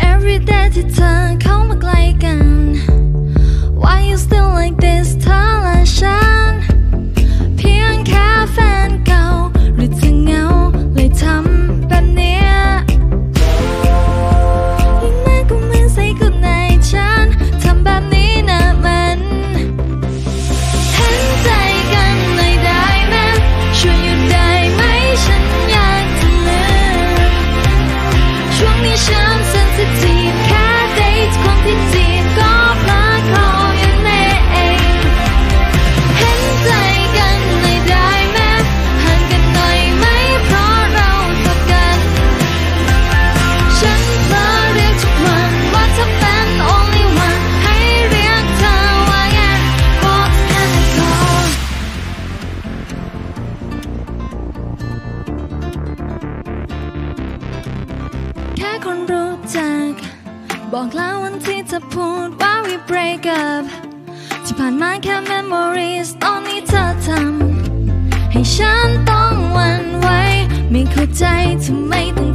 Every day to turn, come back like an. บอกแล้ววันที่จะพูดว่า we break up ที่ผ่านมาแค่ memories ตอนนี้เธอทำให้ฉันต้องวันไว้ ไม่เข้าใจทำไมต้อง